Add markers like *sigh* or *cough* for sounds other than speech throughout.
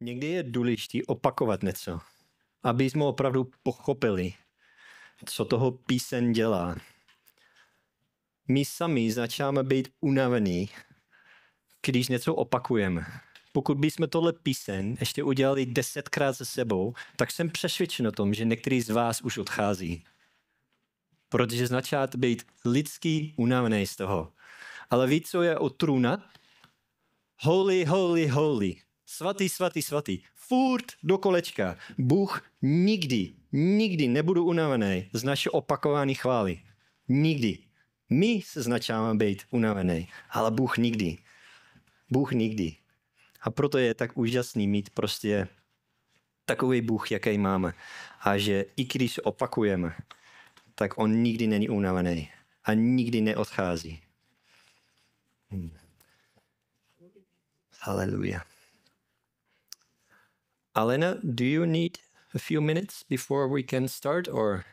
někdy je důležité opakovat něco, aby jsme opravdu pochopili, co toho píseň dělá. My sami začínáme být unavení, když něco opakujeme. Pokud bychom tohle píseň ještě udělali desetkrát se sebou, tak jsem přesvědčen o tom, že některý z vás už odchází. Protože začínáte být lidský unavený z toho. Ale ví, co je od trůna? Holy, holy, holy. Svatý, svatý, svatý. Furt do kolečka. Bůh nikdy, nikdy nebudu unavený z naše opakované chvály. Nikdy. My se značáme být unavený, ale Bůh nikdy. Bůh nikdy. A proto je tak úžasný mít prostě takový Bůh, jaký máme. A že i když opakujeme, tak on nikdy není unavený a nikdy neodchází. Hmm. Hallelujah. Alena, do you need a few minutes before we can start, or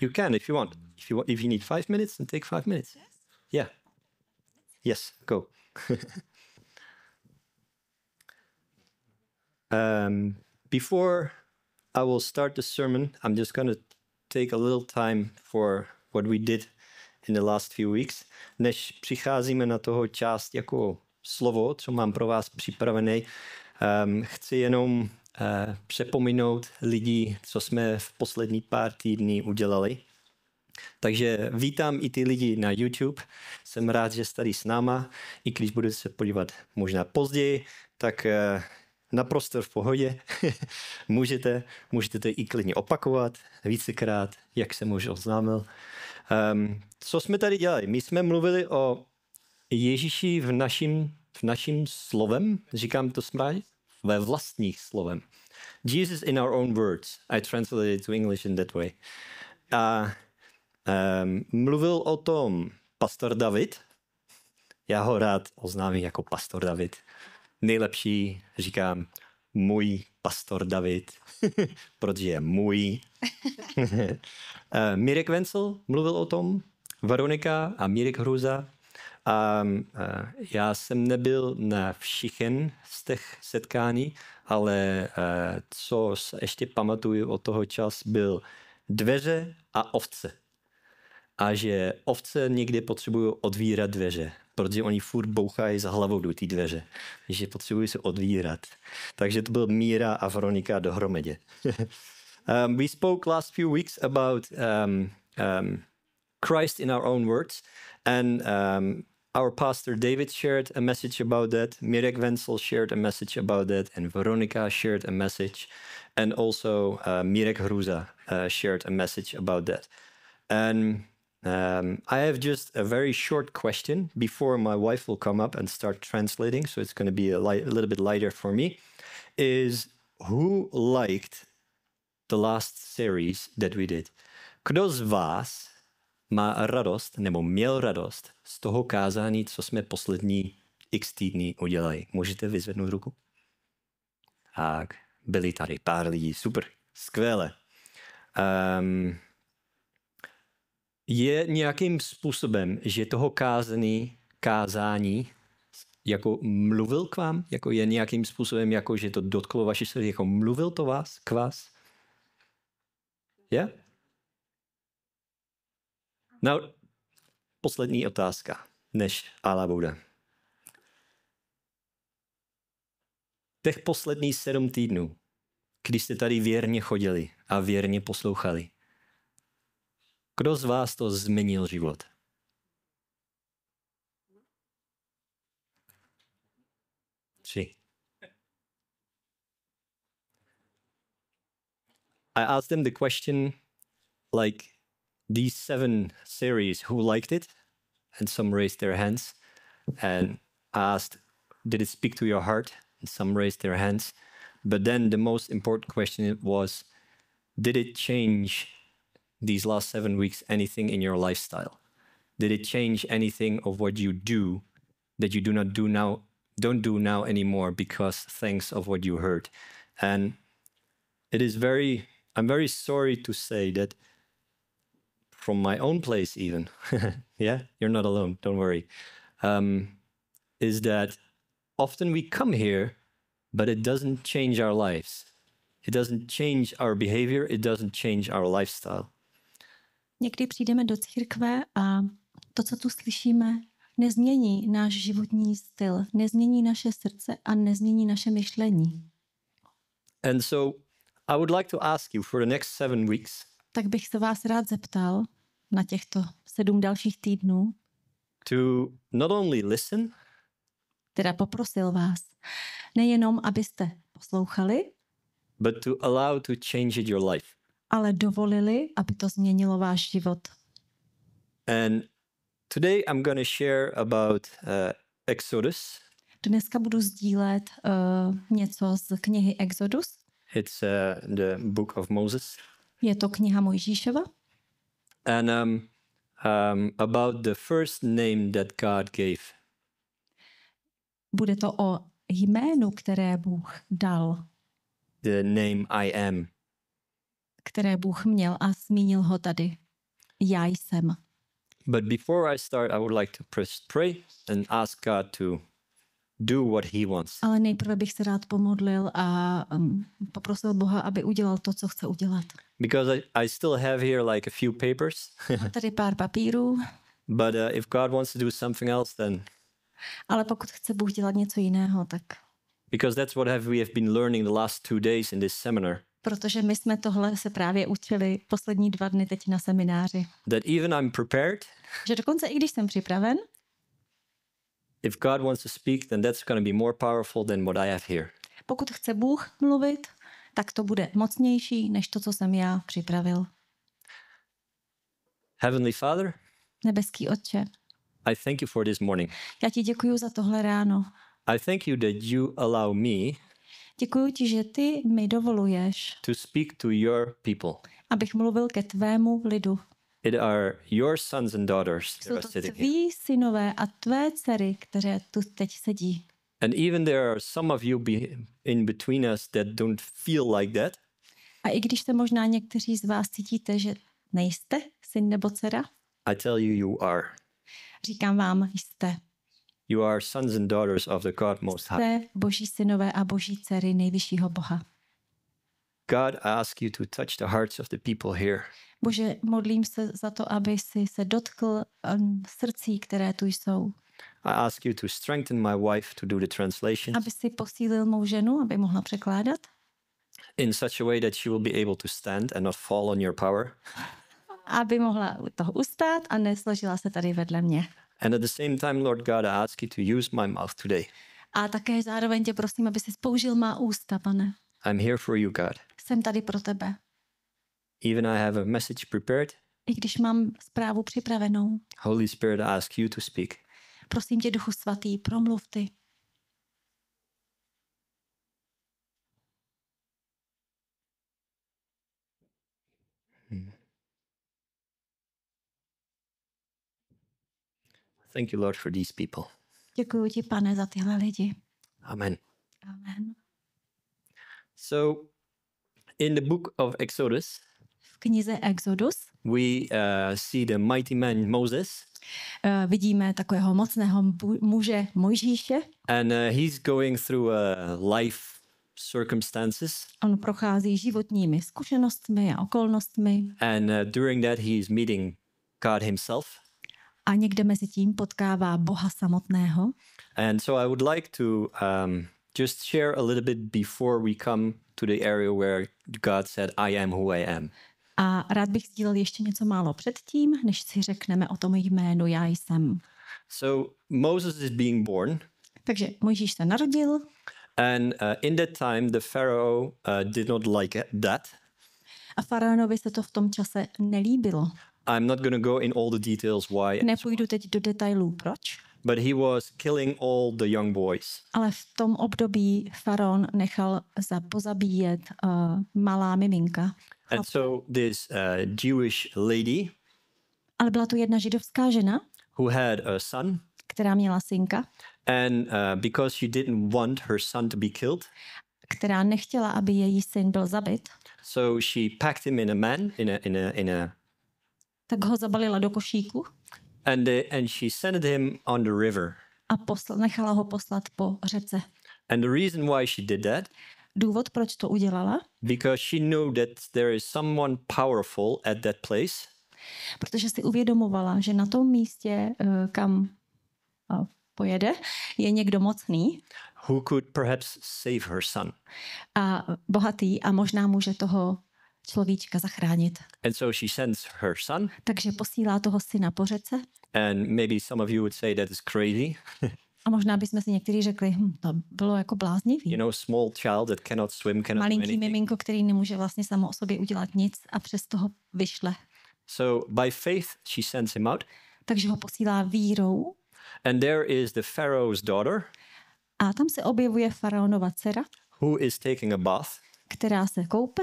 you can if you want. If you if you need five minutes, then take five minutes. Yes. Yeah. Yes, go. *laughs* um, before I will start the sermon, I'm just going to take a little time for what we did in the last few weeks. Než přicházíme na toho část jako slovo, co mám pro vás připravený, um, chci jenom uh, přepominout lidi, co jsme v poslední pár týdny udělali. Takže vítám i ty lidi na YouTube. Jsem rád, že jste tady s náma. I když budete se podívat možná později, tak uh, naprosto v pohodě. *laughs* můžete, můžete to i klidně opakovat vícekrát, jak jsem už oznámil. Um, co jsme tady dělali? My jsme mluvili o Ježíši v naším, v naším slovem, říkám to správně, ve vlastních slovem. Jesus in our own words. I translated it to English in that way. A um, mluvil o tom pastor David. Já ho rád oznámím jako pastor David. Nejlepší, říkám, můj pastor David, *laughs* protože je můj. *laughs* Mirek Vencel mluvil o tom, Veronika a Mirek Hruza. A já jsem nebyl na všichen z těch setkání, ale co se ještě pamatuju od toho čas, byl dveře a ovce. A že ovce někdy potřebují odvírat dveře, protože oni furt bouchají za hlavou do té dveře, že potřebují se odvírat. Takže to byl Míra a Veronika dohromadě. *laughs* um, we spoke last few weeks about um, um, Christ in our own words, and um, our pastor David shared a message about that. Mirek Wenzel shared a message about that, and Veronica shared a message, and also uh, Mirek Hruza uh, shared a message about that. And um, I have just a very short question before my wife will come up and start translating, so it's going to be a, light, a little bit lighter for me. Is who liked the last series that we did? Kdo z vás má radost nebo měl radost z toho kázání, co jsme poslední x týdny udělali? Můžete vyzvednout ruku? Tak, byli tady pár lidí, super, skvěle. Um, je nějakým způsobem, že toho kázání, kázání jako mluvil k vám? Jako je nějakým způsobem, jako že to dotklo vaše srdce, jako mluvil to vás, k vás? Je? Yeah? No, poslední otázka, než Ala bude. Těch posledních sedm týdnů, když jste tady věrně chodili a věrně poslouchali, kdo z vás to změnil život? Tři. I asked them the question like these seven series who liked it, and some raised their hands, and asked, Did it speak to your heart? And some raised their hands. But then the most important question was, Did it change these last seven weeks anything in your lifestyle? Did it change anything of what you do that you do not do now, don't do now anymore because thanks of what you heard? And it is very, I'm very sorry to say that from my own place, even, *laughs* yeah, you're not alone, don't worry, um, is that often we come here, but it doesn't change our lives. It doesn't change our behavior, it doesn't change our lifestyle. Někdy přijdeme do církve a to, co tu slyšíme, nezmění náš životní styl, nezmění naše srdce a nezmění naše myšlení. And so I would like to ask you for the next seven weeks Tak bych se vás rád zeptal na těchto sedm dalších týdnů, to not only listen, teda poprosil vás, nejenom abyste poslouchali, but to allow to change your life. ale dovolili, aby to změnilo váš život. And today I'm going to share about uh, Exodus. Dneska budu sdílet uh, něco z knihy Exodus. It's uh, the book of Moses. Je to kniha Mojžíšova And um, um, about the first name that God gave. bude to o jménu, které Bůh dal, The name I am. které Bůh měl a zmínil ho tady. Já jsem. But before I start, I would like to pray and ask God to do what He wants. Ale nejprve bych se rád pomodlil a um, poprosil Boha, aby udělal to, co chce udělat. Because I, I still have here like a few papers. *laughs* Tady pár papírů, but uh, if God wants to do something else, then ale pokud chce Bůh dělat něco jiného, tak because that's what have we have been learning the last two days in this seminar. protože my jsme tohle se právě učili poslední dva dny teď na semináři. That even I'm prepared. Že dokonce i když jsem připraven, If God wants to speak, then that's going to be more powerful than what I have here. pokud chce Bůh mluvit, tak to bude mocnější než to, co jsem já připravil. Heavenly Father, Nebeský Otče, I thank you for this morning. já ti děkuji za tohle ráno. I thank you that you allow me Děkuji ti, že ty mi dovoluješ, to speak to your people. abych mluvil ke tvému lidu. It are your sons and daughters that Jsou are to sitting here. synové a tvé dcery, které tu teď sedí. And even there are some of you be in between us that don't feel like that. A i když se možná někteří z vás cítíte, že nejste syn nebo dcera, I tell you, you are. říkám vám, jste. You are sons and daughters of the God Most High. Jste boží synové a boží dcery nejvyššího Boha. God, I ask you to touch the hearts of the people here. Bože, modlím se za to, aby si se dotkl um, srdcí, které tu jsou. I ask you to strengthen my wife to do the translation Aby si posílil mou ženu, aby mohla překládat. in such a way that she will be able to stand and not fall on your power. Aby mohla toho ustát a nesložila se tady vedle mě. And at the same time, Lord God, I ask you to use my mouth today. A také zároveň tě prosím, aby si použil má ústa, pane. I'm here for you, God. Jsem tady pro tebe. Even I have a message prepared. I když mám zprávu připravenou, Holy Spirit, I ask you to speak. prosím tě, Duchu Svatý, promluv ty. Thank you, Lord, for these people. Děkuji ti, pane, za tyhle lidi. Amen. Amen. So, in the book of Exodus, V knize Exodus we uh, see the mighty man Moses, uh, vidíme takového mocného muže Mojžíše. and uh, he's going through uh, life circumstances. On prochází životními zkušenostmi a okolnostmi And uh, during that, he's meeting God himself. a někde mezi tím potkává Boha samotného. And so I would like to um, just share a little bit before we come to the area where God said, I am who I am. A rád bych sdílel ještě něco málo předtím, než si řekneme o tom jménu Já jsem. So Moses is being born. Takže Mojžíš se narodil And uh, in that time, the Pharaoh uh, did not like that. a faraonovi se to v tom čase nelíbilo. I'm not going to go in all the details why, Nepůjdu teď do detailů proč, but he was killing all the young boys. ale v tom období faraon nechal za pozabíjet uh, malá miminka. And so this uh, Jewish lady Ale byla to jedna židovská žena, who had a son, která měla synka, and uh, because she didn't want her son to be killed, která nechtěla, aby její syn byl zabit, so she packed him in a man in a in a in a tak ho zabalila do košíku and uh, and she sent him on the river. a posl- nechala ho poslat po řece. And the reason why she did that, Důvod, proč to udělala, because she knew that there is someone powerful at that place protože si uvědomovala, že na tom místě, eh, kam pojede, je někdo mocný who could perhaps save her son. a bohatý a možná může toho človíčka zachránit. And so she sends her son, Takže posílá toho syna po řece and maybe some of you would say that is crazy. *laughs* a možná bychom si někteří řekli, hm, to bylo jako bláznivý. You know, small child that cannot swim, cannot Malinký miminko, který nemůže vlastně samo o sobě udělat nic a přesto ho vyšle. So by faith, she sends him out. Takže ho posílá vírou And there is the Pharaoh's daughter a tam se objevuje faraonova dcera, who is taking a bath. která se koupe,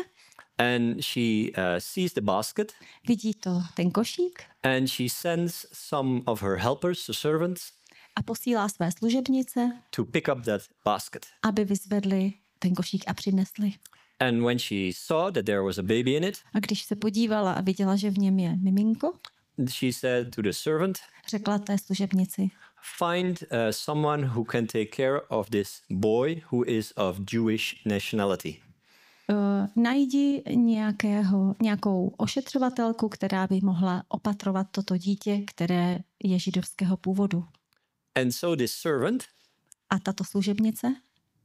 And she uh, sees the basket vidí to ten košík and she sends some of her helpers, the servants, a posílá své služebnice, to pick up that basket. aby vyzvedli ten košík a přinesli. And when she saw that there was a baby in it, A když se podívala a viděla, že v něm je miminko, she said to the servant, řekla té služebnici, Find uh, someone who can take care of this boy who is of Jewish nationality. Uh, najdi nějakého, nějakou ošetřovatelku, která by mohla opatrovat toto dítě, které je židovského původu. And so this servant A tato služebnice?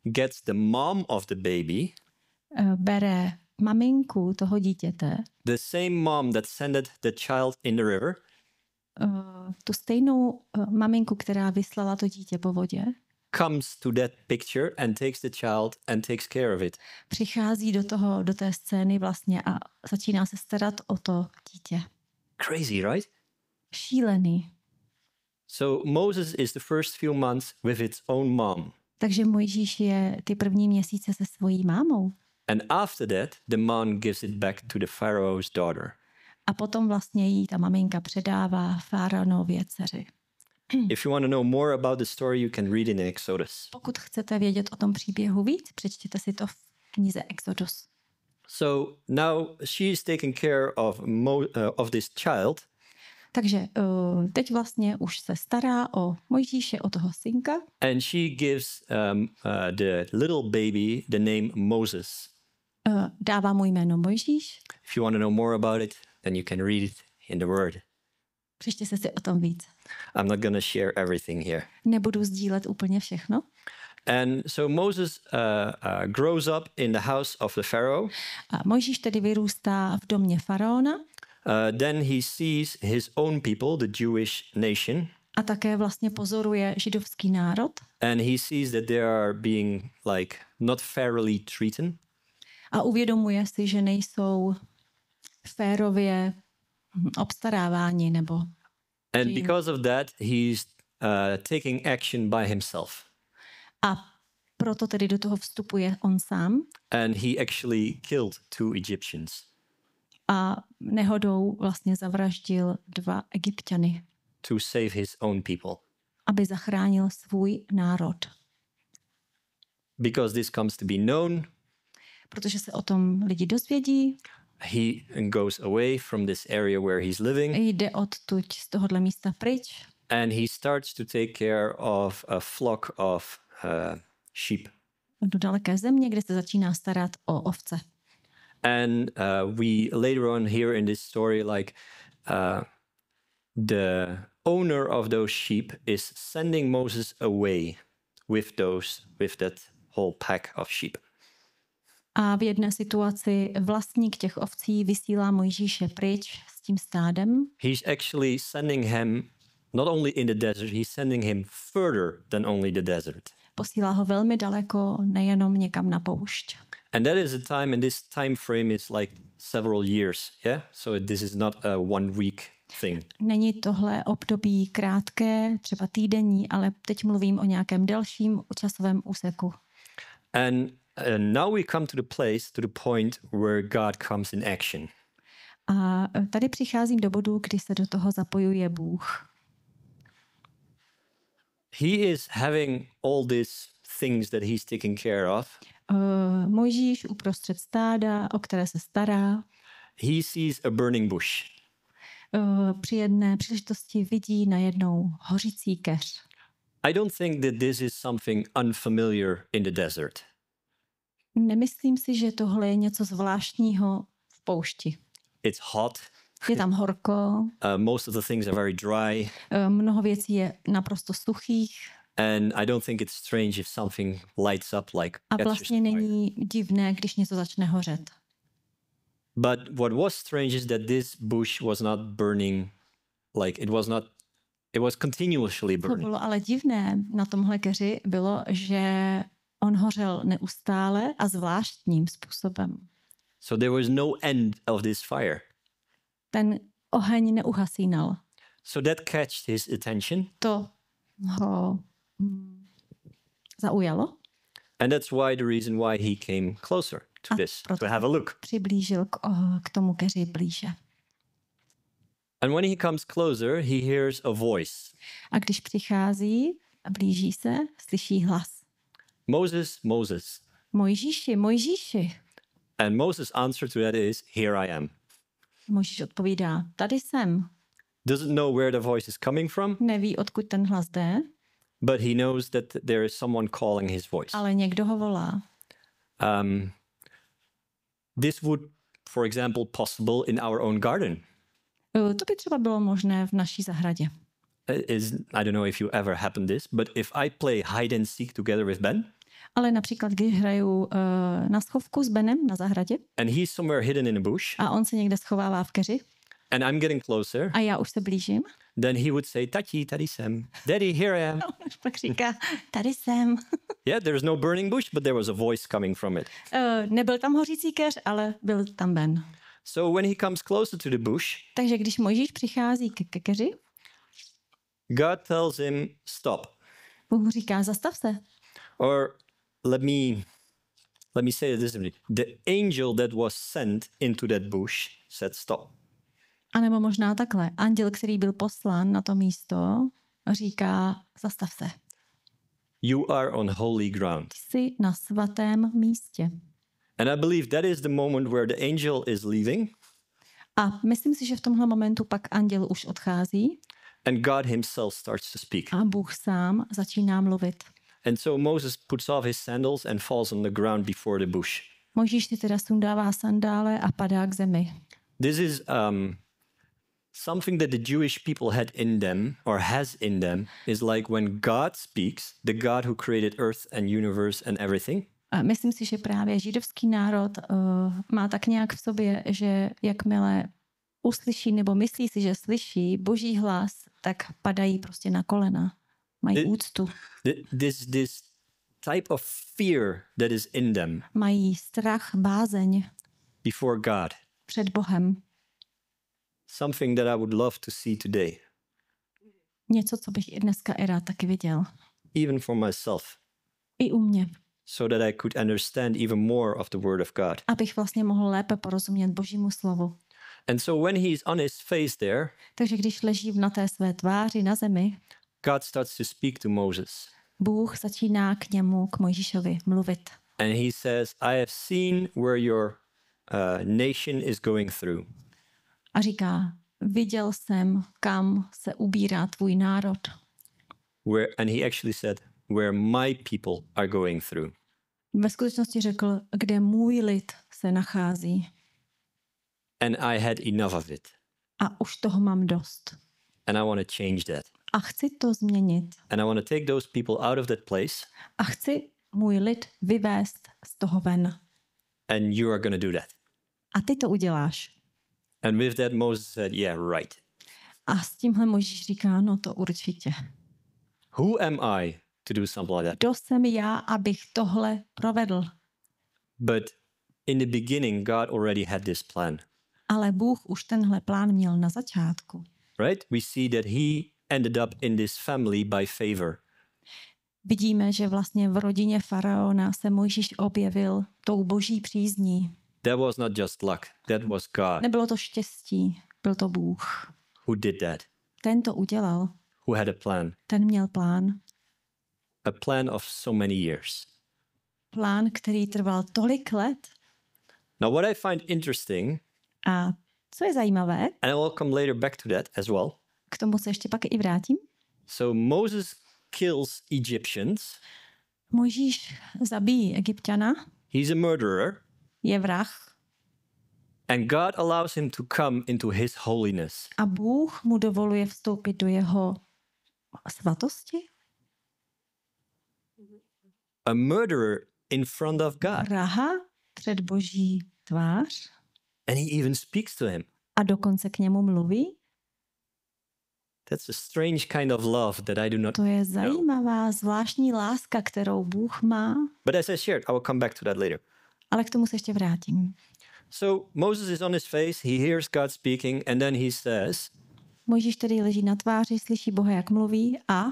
gets the mom of the baby, uh, bere maminku toho dítěte, the same mom that sent the child in the river, uh, tu stejnou uh, maminku, která vyslala to dítě po vodě, comes to that picture and takes the child and takes care of it. přichází do, toho, do té scény vlastně a začíná se starat o to dítě. Crazy, right? Šílený. So Moses is the first few months with its own mom. Takže Mojžíš je ty první měsíce se svojí mámou. And after that, the mom gives it back to the Pharaoh's daughter. A potom vlastně jí ta maminka předává fáraonově dceři. *clears throat* If you want to know more about the story, you can read in Exodus. Pokud chcete vědět o tom příběhu víc, přečtěte si to v knize Exodus. So now she is taking care of Mo- uh, of this child, Takže uh, teď vlastně už se stará o Mojžíše, o toho synka and she gives um, uh, the little baby the name Moses. uh, dává mu jméno Mojžíš. If you want to know more about it, then you can read it in the Word. Přečtěte si o tom víc. I'm not going to share everything here. Nebudu sdílet úplně všechno. And so Moses uh, uh, grows up in the house of the Pharaoh. A Mojžíš tedy vyrůstá v domě faraona Uh, then he sees his own people, the Jewish nation, a také vlastně pozoruje židovský národ and he sees that they are being like not fairly treated. a uvědomuje si, že nejsou férově hm, obstaráváni nebo And because of that, he's uh, taking action by himself. a proto tedy do toho vstupuje on sám And he actually killed two Egyptians. a nehodou vlastně zavraždil dva egyptiany, to save his own people. aby zachránil svůj národ. Because this comes to be known, Protože se o tom lidi dozvědí, he goes away from this area where he's living jde odtud z tohohle místa pryč and he starts to take care of a flock of uh, sheep. do daleké země, kde se začíná starat o ovce. And uh, we later on hear in this story, like uh, the owner of those sheep is sending Moses away with those, with that whole pack of sheep. A v jedné situaci vlastník těch ovcí vysílá Mojžíše pryč s tím stádem He's actually sending him not only in the desert, he's sending him further than only the desert. posílá ho velmi daleko, nejenom někam na poušť. And that is a time, and this time frame is like several years. Yeah. So this is not a one week thing. Není tohle období krátké, třeba týdenní, ale teď mluvím o nějakém delším časovém úseku. And uh, now we come to the place, to the point where God comes in action. A tady přicházím do bodu, kdy se do toho zapojuje Bůh. He is having all these things that he's taking care of. Uh, Mojžíš uprostřed stáda, o které se stará, He sees a burning bush. uh, při jedné příležitosti vidí najednou hořící keř. I don't think that this is something unfamiliar in the desert. Nemyslím si, že tohle je něco zvláštního v poušti. It's hot. Je tam horko, *laughs* Uh, most of the things are very dry. eh, mnoho věcí je naprosto suchých And I don't think it's strange if something lights up like a vlastně není divné, když něco začne hořet. But what was strange is that this bush was not burning, like it was not, it was continuously Co burning. bylo ale divné na tomhle keři, bylo, že on hořel neustále a zvláštním způsobem. So there was no end of this fire. Ten oheň neuhasínal. So that catched his attention. To ho mm, zaujalo, And that's why the reason why he came closer to A this, to have a look. přiblížil k, o, k tomu keři blíže. And when he comes closer, he hears a voice A když přichází a blíží se, slyší hlas. Moses, Moses. Mojžíši, Mojžíši. And Moses' answer to that is, Here I am. Mojžíš odpovídá, tady jsem. Doesn't know where the voice is coming from, Neví, odkud ten hlas jde, but he knows that there is someone calling his voice. ale někdo ho volá. Um, this would, for example, possible in our own garden. Eh, To by třeba bylo možné v naší zahradě. Uh, Is I don't know if you ever happened this, but if I play hide and seek together with Ben, Ale například, když hraju uh, na schovku s Benem na zahradě and he's somewhere hidden in a bush, a on se někde schovává v keři and I'm getting closer, a já už se blížím, then he would say, "Tati, tady jsem, Daddy, here I am." *laughs* on už pak říká, tady jsem. *laughs* Yeah, there's no burning bush, but there was a voice coming from it. Uh, nebyl tam hořící keř, ale byl tam Ben. So when he comes closer to the bush, Takže když Mojžíš přichází ke, ke keři, God tells him, "Stop," Bůh mu říká, zastav se. or let me let me say it this way: the angel that was sent into that bush said, "Stop." A nebo možná takhle. Anděl, který byl poslán na to místo, říká, zastav se. You are on holy ground. Jsi na svatém místě. And I believe that is the moment where the angel is leaving A myslím si, že v tomhle momentu pak anděl už odchází and God himself starts to speak. a Bůh sám začíná mluvit. And so Moses puts off his sandals and falls on the ground before the bush. Mojžíš si teda sundává sandále a padá k zemi. This is um, something that the Jewish people had in them or has in them is like when God speaks, the God who created earth and universe and everything, A myslím si, že právě židovský národ uh, má tak nějak v sobě, že jakmile uslyší nebo myslí si, že slyší boží hlas, tak padají prostě na kolena. Mají úctu, th- this this type of fear that is in them mají strach, bázeň before God. před Bohem. Something that I would love to see today, Něco, co bych i dneska i rád taky viděl. even for myself. I u mě. so that I could understand even more of the Word of God. Abych vlastně mohl lépe porozumět božímu slovu. And so when he's on his face there, Takže když leží na té své tváři na zemi, God starts to speak to Moses. Bůh začíná k němu, k Mojžíšovi, mluvit. And he says, I have seen where your uh, nation is going through. A říká, viděl jsem, kam se ubírá tvůj národ. Where, and he actually said, where my people are going through. Ve skutečnosti řekl, kde můj lid se nachází. And I had enough of it. A už toho mám dost. And I want to change that. A chci to změnit. And I want to take those people out of that place. A chci můj lid vyvést z toho ven. And you are going to do that. A ty to uděláš. And with that, Moses said, Yeah, right. A s tímhle Mojžíš říká, no to určitě. Who am I to do something like that? Kdo jsem já, abych tohle provedl? But in the beginning, God already had this plan. Ale Bůh už tenhle plán měl na začátku. right? We see that he ended up in this family by favor. Vidíme, že vlastně v rodině faraona se Mojžíš objevil tou boží přízní. That was not just luck, that was God Nebylo to štěstí, byl to Bůh. who did that, Ten to udělal, who had a plan, ten měl plán. a plan of so many years. Plán, který trval tolik let. Now, what I find interesting, A co je zajímavé, and I will come later back to that as well. K tomu se ještě pak i vrátím, So, Moses kills Egyptians. Mojžíš zabíjí Egyptiana, He's a murderer. je vrah And God allows him to come into his holiness. a Bůh mu dovoluje vstoupit do jeho svatosti. A murderer in front of God. Vraha před boží tvář And he even speaks to him. a dokonce k němu mluví. That's a strange kind of love that I do not To je zajímavá, zvláštní láska, kterou Bůh má, But as I shared, I will come back to that later. ale k tomu se ještě vrátím. So Moses is on his face, he hears God speaking, and then he says, Mojžíš tedy leží na tváři, slyší Boha, jak mluví a,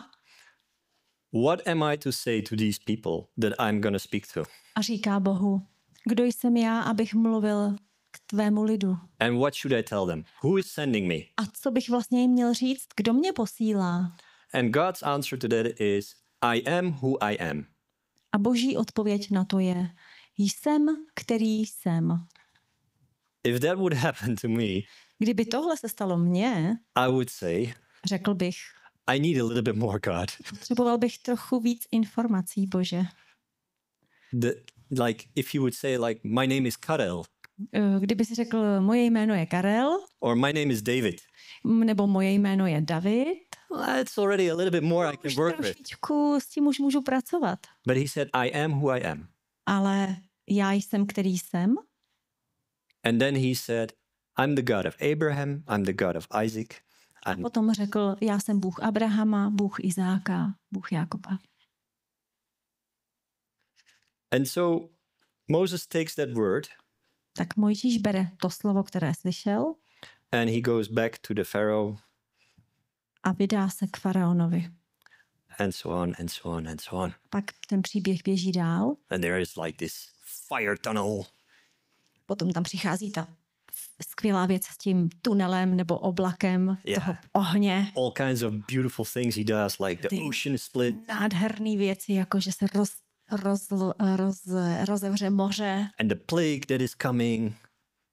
What am I to say to these people that I'm going to speak to? a říká Bohu, kdo jsem já, abych mluvil k tvému lidu? And what should I tell them? Who is sending me? A co bych vlastně jim měl říct? Kdo mě posílá? And God's answer to that is, I am who I am. A boží odpověď na to je, jsem, který jsem. If that would *laughs* happen to me, Kdyby tohle se stalo mně, I would say, řekl bych, I need a little bit more God. *laughs* potřeboval bych trochu víc informací, Bože. The, like, if you would say, like, my name is Karel, Kdyby si řekl, moje jméno je Karel, or my name is David, nebo moje jméno je David, well, that's already a little bit more I can work with. s tím už můžu pracovat. But he said, I am who I am. Ale já jsem, který jsem. And then he said, I'm the God of Abraham, I'm the God of Isaac. I'm, Potom řekl, já jsem Bůh Abrahama, Bůh Izáka, Bůh Jakoba. and so Moses takes that word Tak Mojžíš bere to slovo, které slyšel and he goes back to the Pharaoh a vydá se k faraonovi. and so on and so on and so on. Pak ten příběh běží dál, And there is like this fire tunnel. potom tam přichází ta skvělá věc s tím tunelem nebo oblakem Yeah. toho ohně. All kinds of beautiful things he does, like the Ty- ocean split Nádherné věci, jako že se roz, roz, roz, rozevře moře. and the plague that is coming.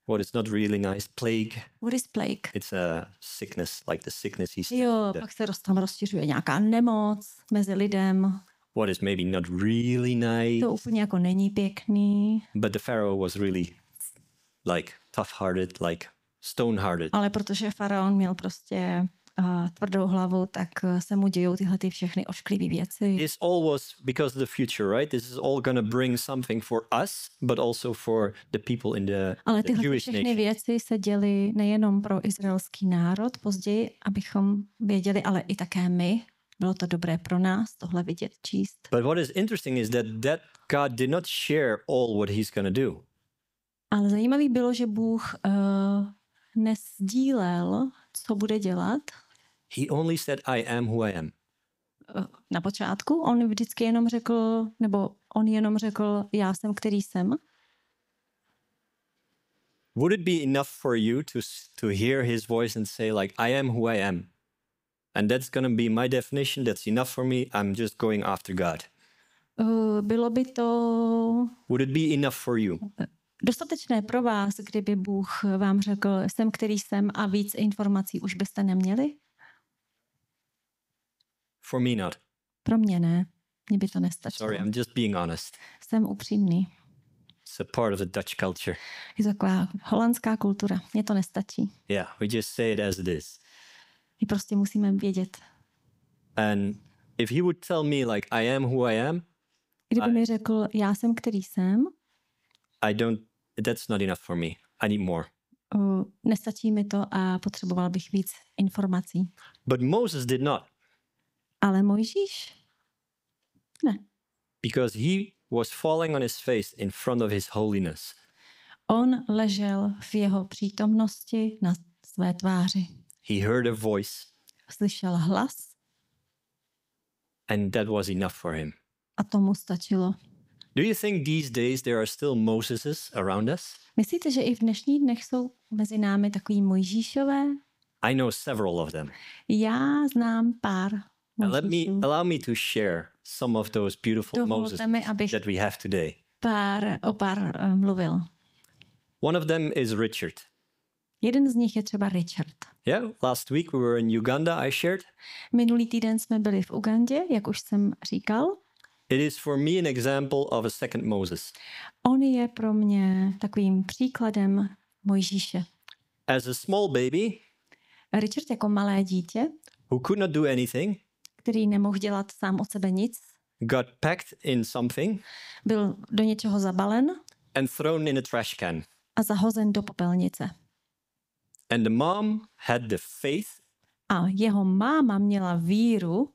What is not really nice, plague. What is plague? It's a sickness, like the sickness he's Jo, the- pak se roz, tam rozšiřuje nějaká nemoc mezi lidem. what is maybe not really nice. To úplně jako není pěkný, But the Pharaoh was really like tough-hearted, like stone-hearted. ale protože faraon měl prostě uh, tvrdou hlavu, tak uh, se mu dějou tyhle ty všechny ošklivé věci. This all was because of the future, right? This is all going to bring something for us, but also for the people in the, Ale the tyhle ty Jewish všechny nation. věci se děly nejenom pro izraelský národ později, abychom věděli, ale i také my. Bylo to dobré pro nás tohle vidět, číst. But what is interesting is that that God did not share all what he's going to do. Ale zajímavý bylo, že Bůh uh, nesdílel, co bude dělat. He only said, I am who I am. Na počátku on vždycky jenom řekl, nebo on jenom řekl, já jsem, který jsem. Would it be enough for you to, to hear his voice and say, like, I am who I am? And that's going to be my definition. That's enough for me. I'm just going after God. Uh, bylo by to Would it be enough for you? dostatečné pro vás, kdyby Bůh vám řekl, jsem, který jsem a víc informací už byste neměli? For me, not. Pro mě ne. Mně by to nestačilo. Sorry, I'm just being honest. Jsem upřímný. It's a part of the Dutch culture. Je to taková holandská kultura. Mně to nestačí. Yeah, we just say it as it is. My prostě musíme vědět. And if he would tell me, like, I am who I am, Kdyby mi řekl, já jsem, který jsem, I don't, that's not enough for me. I need more. uh, nestačí mi to a potřeboval bych víc informací. But Moses did not, Ale Mojžíš? Ne. because he was falling on his face in front of his holiness. On ležel v jeho přítomnosti na své tváři. He heard a voice, Slyšel hlas and that was enough for him. a tomu stačilo. Do you think these days there are still Moseses around us? Myslíte, že i v dnešních dnech jsou mezi námi takový Mojžíšové? I know several of them. Já znám pár let me allow me to share some of those beautiful Moses mi, that we have today. pár, o pár eh, mluvil. One of them is Richard. Jeden z nich je třeba Richard. Yeah, last week we were in Uganda, I shared. Minulý týden jsme byli v Ugandě, jak už jsem říkal. It is for me an example of a second Moses. On je pro mě takovým příkladem Mojžíše. As a small baby Richard jako malé dítě, who could not do anything, který nemohl dělat sám od sebe nic, got packed in something byl do něčeho zabalen and thrown in a trash can. a zahozen do popelnice. And the mom had the faith A jeho máma měla víru,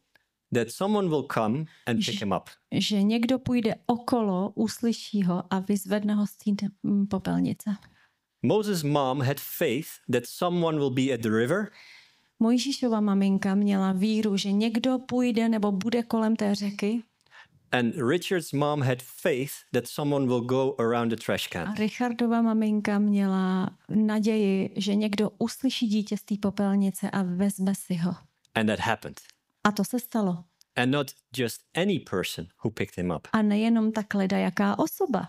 that someone will come and pick him up. že někdo půjde okolo, uslyší ho a vyzvedne ho z té popelnice. Moses' mom had faith that someone will be at the river Mojžíšova maminka měla víru, že někdo půjde nebo bude kolem té řeky and Richard's mom had faith that someone will go around the trash a can. Richardova maminka měla naději, že někdo uslyší dítě z té popelnice a vezme si ho. And that happened. A to se stalo. And not just any person who picked him up. A nejenom tak jaká osoba.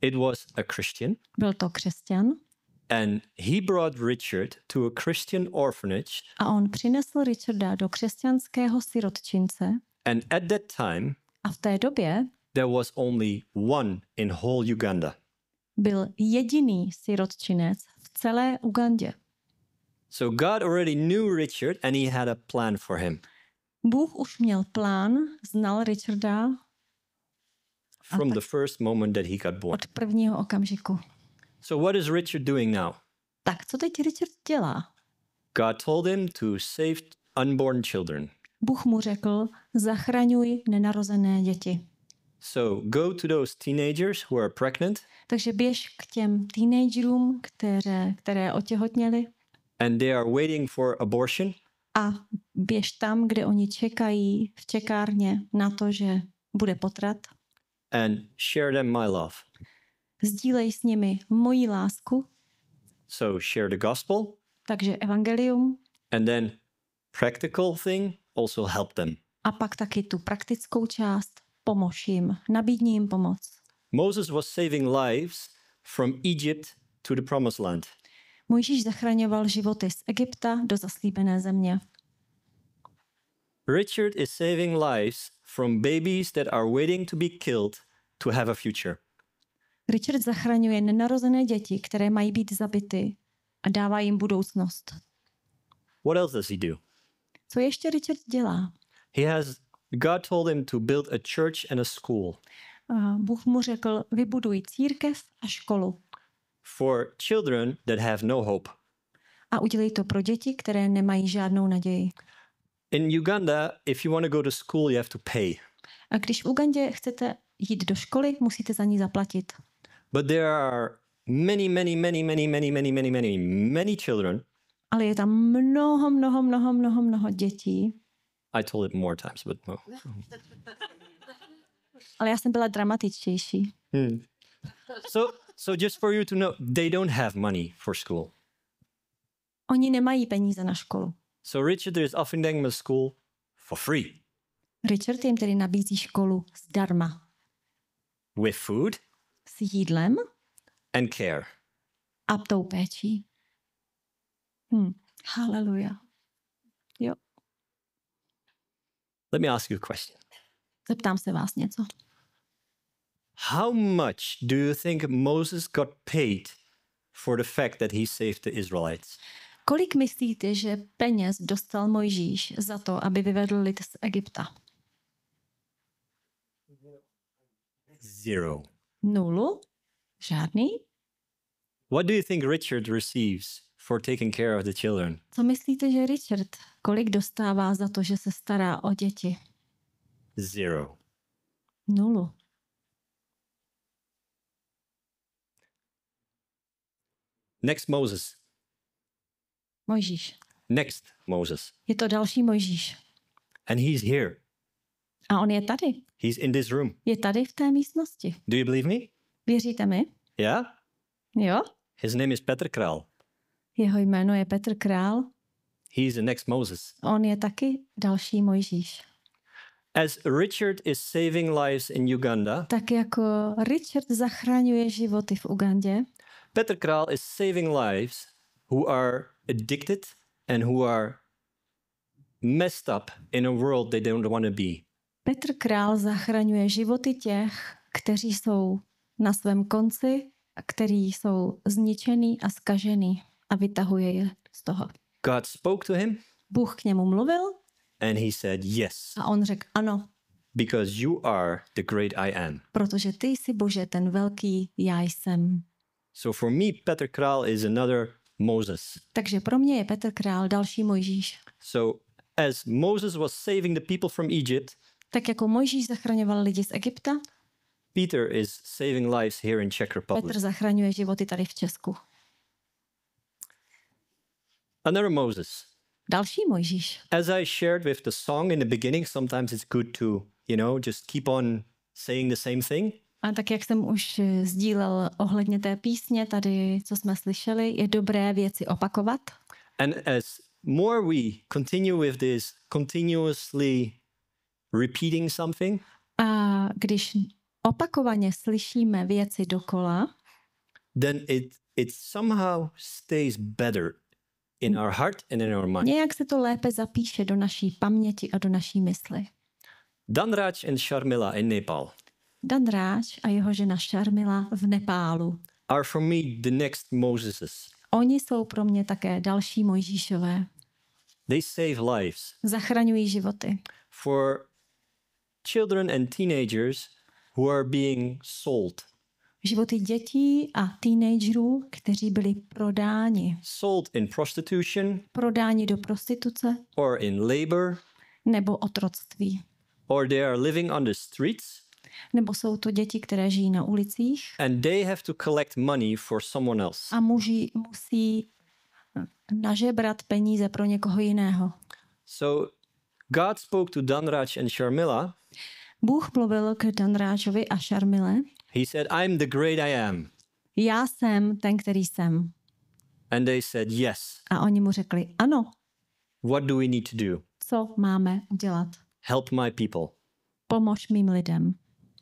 It was a Christian Byl to křesťan and he brought Richard to a Christian orphanage a on přinesl Richarda do křesťanského sirotčince and at that time a v té době there was only one in whole Uganda. byl jediný sirotčinec v celé Ugandě. So God already knew Richard and he had a plan for him. Bůh už měl plán, znal Richarda from the first moment that he got born. od prvního okamžiku. So what is Richard doing now? Tak co teď Richard dělá? God told him to save unborn children. Bůh mu řekl, zachraňuj nenarozené děti. So go to those teenagers who are pregnant Takže běž k těm teenagerům, které, které otěhotněli and they are waiting for abortion a běž tam, kde oni čekají v čekárně na to, že bude potrat. and share them my love. Sdílej s nimi moji lásku, So share the gospel takže evangelium and then practical thing also help them. a pak taky tu praktickou část pomož jim, nabídni jim pomoc. Moses was saving lives from Egypt to the promised land. Mojžíš zachraňoval životy z Egypta do zaslíbené země. Richard is saving lives from babies that are waiting to be killed to have a future. Richard zachraňuje nenarozené děti, které mají být zabity a dává jim budoucnost. What else does he do? Co ještě Richard dělá? He has God told him to build a church and a school A Bůh mu řekl, vybuduj církev a školu for children that have no hope. a udělej to pro děti, které nemají žádnou naději. In Uganda, if you want to go to school, you have to pay. A když v Ugandě chcete jít do školy, musíte za ní zaplatit. But there are many, many, many, many, many, many, many, many, many children. Ale je tam mnoho, mnoho, mnoho, mnoho, mnoho dětí. I told it more times, but no. Ale já jsem byla dramatičtější. So, so just for you to know, they don't have money for school. Oni nemají peníze na školu. So Richard is offering them a school for free Richard jim tedy nabízí školu zdarma. with food S jídlem and care. a tou péčí. Hm. Haleluja. Jo. Let me ask you a question. Zeptám se vás něco. How much do you think Moses got paid for the fact that he saved the Israelites? Kolik myslíte, že peněz dostal Mojžíš za to, aby vyvedl lid z Egypta? Zero. Nulu? Žádný? What do you think Richard receives for taking care of the children? Co myslíte, že Richard, kolik dostává za to, že se stará o děti? Zero. Nulu. Next Moses. Mojžíš. Next Moses. Je to další Mojžíš. And he's here. A on je tady. He's in this room. Je tady v té místnosti. Do you believe me? Věříte mi? Yeah? Jo? His name is Petr Kral. Jeho jméno je Petr Král. He's the next Moses. On je taky další Mojžíš. As Richard is saving lives in Uganda, Tak jako Richard zachraňuje životy v Ugandě, Petr Kral is saving lives who are addicted and who are messed up in a world they don't want to be. Petr Král zachraňuje životy těch, kteří jsou na svém konci a kteří jsou zničený a skažený a vytahuje je z toho. God spoke to him Bůh k němu mluvil and he said, Yes, a on řekl ano, because you are the great I am. protože ty jsi Bože ten velký já jsem. So for me, Peter Kral is another Moses. Takže pro mě je Petr Král další Mojžíš. So as Moses was saving the people from Egypt, Tak jako Mojžíš zachraňoval lidi z Egypta, Peter is saving lives here in Czech Republic. Petr zachraňuje životy tady v Česku. Another Moses. Další Mojžíš. As I shared with the song in the beginning, sometimes it's good to, you know, just keep on saying the same thing. A tak jak jsem už eh, sdílel ohledně té písně tady, co jsme slyšeli, je dobré věci opakovat. And as more we continue with this continuously repeating something, A když opakovaně slyšíme věci dokola, then it it somehow stays better in our heart and in our mind. nějak se to lépe zapíše do naší paměti a do naší mysli. Danraj and Sharmila in Nepal Dan Ráč a jeho žena Šarmila v Nepálu. are for me the next Moseses. Oni jsou pro mě také další Mojžíšové. They save lives. Zachraňují životy. For children and teenagers who are being sold, Životy dětí a teenagerů, kteří byli prodáni. sold in prostitution Prodáni do prostituce or in labor, nebo otroctví. or they are living on the streets Nebo jsou to děti, které žijí na ulicích and they have to collect money for someone else. a muži musí nažebrat peníze pro někoho jiného. So God spoke to Danraj and Sharmila. Bůh mluvil k Danráčovi a Šarmile. He said, I'm the great I am. Já jsem ten, který jsem. And they said, Yes. A oni mu řekli, ano, What do we need to do? co máme udělat? Help my people. Pomož mým lidem.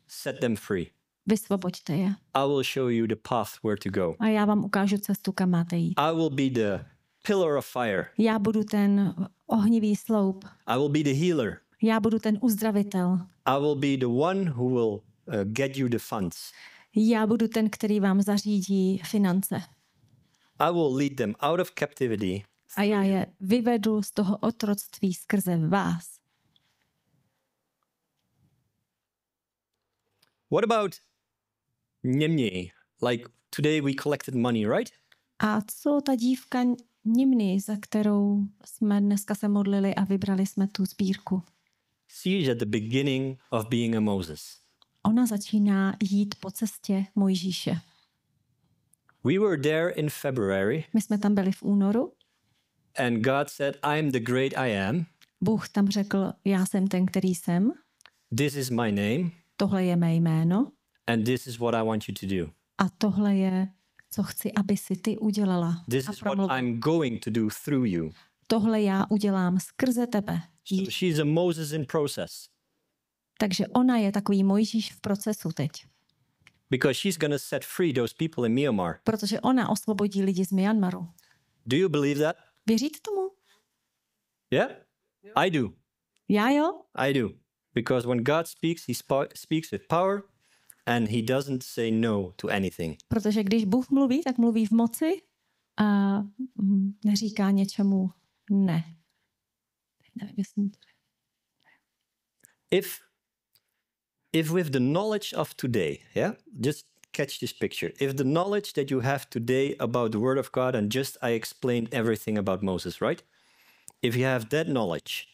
Set them free. Vysvoboďte je. I will show you the path where to go. A já vám ukážu cestu, kam máte jít. I will be the pillar of fire. Já budu ten ohnivý sloup. I will be the healer. Já budu ten uzdravitel. I will be the one who will uh, get you the funds. Já budu ten, který vám zařídí finance. I will lead them out of captivity A já je vyvedu z toho otroctví skrze vás. What about Nyemnyi? Like today we collected money, right? A co ta dívka Nimny, za kterou jsme dneska se modlili a vybrali jsme tu sbírku? She is at the beginning of being a Moses. Ona začíná jít po cestě Mojžíše. We were there in February My jsme tam byli v únoru. and God said, I am the great I am. Bůh tam řekl, já jsem ten, který jsem. This is my name Tohle je mé jméno. and this is what I want you to do. A tohle je, co chci, aby si ty udělala. This a is what. I'm going to do through you. Tohle já udělám skrze tebe. So she's a Moses in process Takže ona je takový Mojžíš v procesu teď. because she's going to set free those people in Myanmar. Protože ona osvobodí lidi z Myanmaru. Do you believe that? Věříte tomu? Yeah? I do. Já jo? I do. Because when God speaks, he speaks with power and he doesn't say no to anything. Protože když Bůh mluví, tak mluví v moci a mm, neříká něčemu ne. Nevím, jestli... If if with the knowledge of today, yeah? Just catch this picture. If the knowledge that you have today about the word of God and just I explained everything about Moses, right? If you have that knowledge,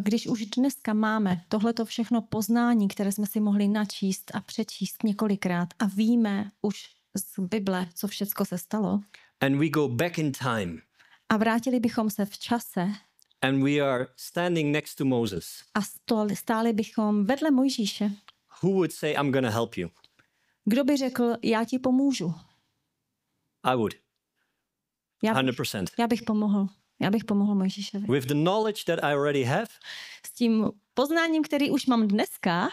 Když už dneska máme tohleto všechno poznání, které jsme si mohli načíst a přečíst několikrát a víme už z Bible, co všecko se stalo, and we go back in time a vrátili bychom se v čase and we are standing next to Moses, a stoli, stáli bychom vedle Mojžíše, who would say, I'm to help you? kdo by řekl, já ti pomůžu. I would, Já, bych- 100%. já bych pomohl. Já bych pomohl Mojžíšovi. With the knowledge that I already have, S tím poznáním, který už mám dneska,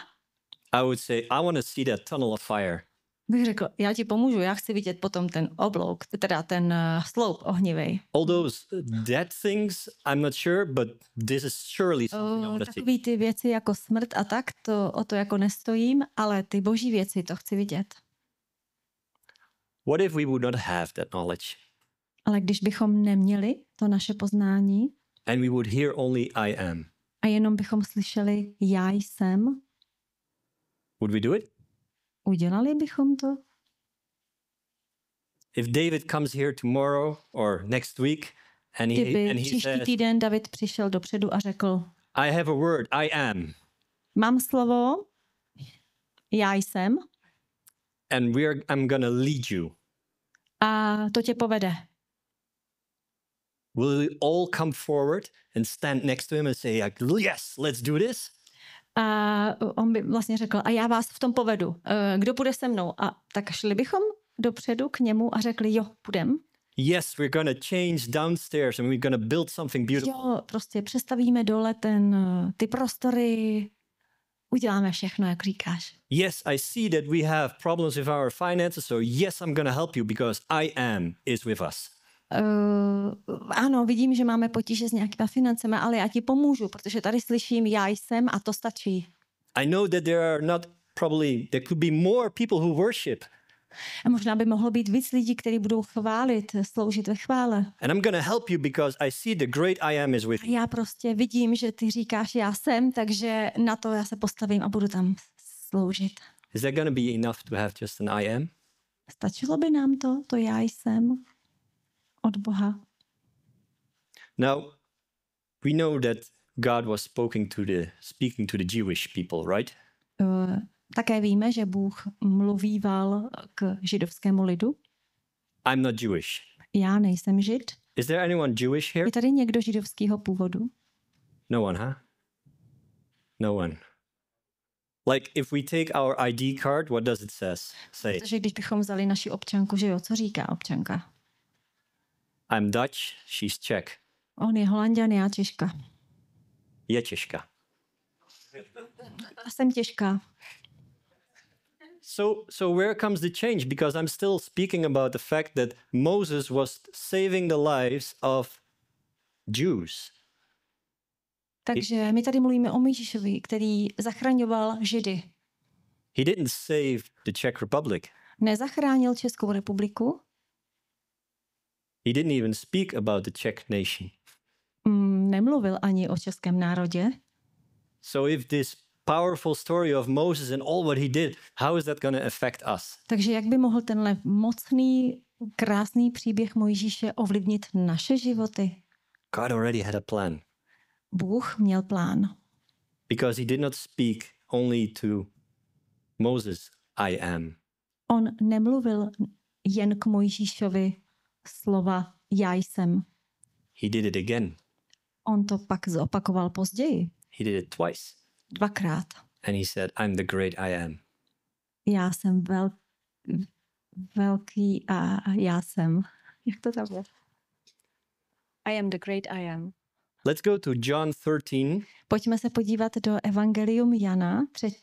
I would say, I want to see that tunnel of fire. Bych řekl, já ti pomůžu, já chci vidět potom ten oblouk, teda ten uh, sloup ohnivý. All those dead things, I'm not sure, but this is surely something I Uh, want to see. takový ty věci jako smrt a tak, to, o to jako nestojím, ale ty boží věci, to chci vidět. What if we would not have that knowledge Ale když bychom neměli to naše poznání and we would hear only I am? a jenom bychom slyšeli já jsem, Would we do it? udělali bychom to? If David comes here tomorrow or next week and he, Kdyby and he příští says, týden David přišel dopředu a řekl, I have a word, I am, mám slovo, já jsem and we're, I'm going to lead you, a to tě povede. Will we all come forward and stand next to him and say, like, yes, let's do this? A on by vlastně řekl, a já vás v tom povedu. Kdo půjde se mnou? A tak šli bychom dopředu k němu a řekli, jo, půjdem. Yes, we're going to change downstairs and we're going to build something beautiful. Jo, prostě přestavíme dole ten, ty prostory, uděláme všechno, jak říkáš. Yes, I see that we have problems with our finances, so yes, I'm going to help you because I am is with us. Uh, ano, vidím, že máme potíže s nějakýma financemi, ale já ti pomůžu, protože tady slyším, já jsem a to stačí. I know that there are not probably, there could be more people who worship, A možná by mohlo být víc lidí, kteří budou chválit, sloužit ve chvále. and I'm to help you because I see the great I am is with A you. já prostě vidím, že ty říkáš, já jsem, takže na to já se postavím a budu tam sloužit. Is that to be enough to have just an I am? Stačilo by nám to, to já jsem od Boha. Now, we know that God was speaking to the speaking to the Jewish people, right? Uh, Také víme, že Bůh mluvíval k židovskému lidu. I'm not Jewish. Já nejsem žid. Is there anyone Jewish here? Je tady někdo židovského původu? No one, huh? No one. Like if we take our ID card, what does it says? Say, Protože když bychom vzali naši občanku, že jo, co říká občanka? I'm Dutch, she's Czech. On je holanděn, já Češka. Je Češka. A jsem těžká. So, so where comes the change? Because I'm still speaking about the fact that Moses was saving the lives of Jews. Takže my tady mluvíme o Mojžíšovi, který zachraňoval židy. He didn't save the Czech Republic. Nezachránil Českou republiku, He didn't even speak about the Czech nation. mm, nemluvil ani o českém národě. So if this powerful story of Moses and all what he did, how is that going to affect us? Takže jak by mohl tenhle mocný, krásný příběh Mojžíše ovlivnit naše životy? God already had a plan Bůh měl plán. because he did not speak only to Moses, I am. On nemluvil jen k Mojžíšovi slova já jsem. He did it again. On to pak zopakoval později, He did it twice. dvakrát. And he said, I'm the great I am. Já jsem vel, velký a já jsem. *laughs* Jak to tam je? I am the great I am. Let's go to John 13, Pojďme se podívat do Evangelium Jana, tři-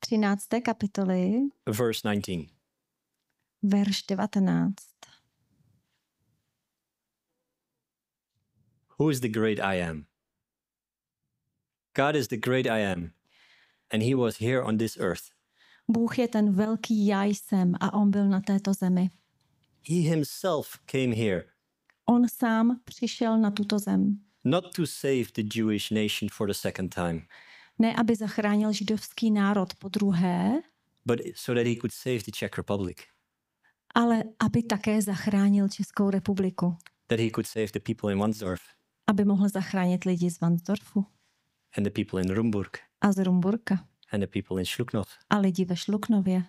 13. kapitoly, verse 19. verš 19. Who is the great I am? God is the great I am. And he was here on this earth. Bůh je ten velký já jsem a on byl na této zemi. He himself came here On sám přišel na tuto zem. not to save the Jewish nation for the second time, Ne, aby zachránil židovský národ po druhé, but so that he could save the Czech Republic, ale aby také zachránil Českou republiku. that he could save the people in Wansdorf Aby mohl zachránit lidi z Vansdorfu and the people in Rumburg a z Rumburka and the people in Schluknov. a lidi ve Šluknově.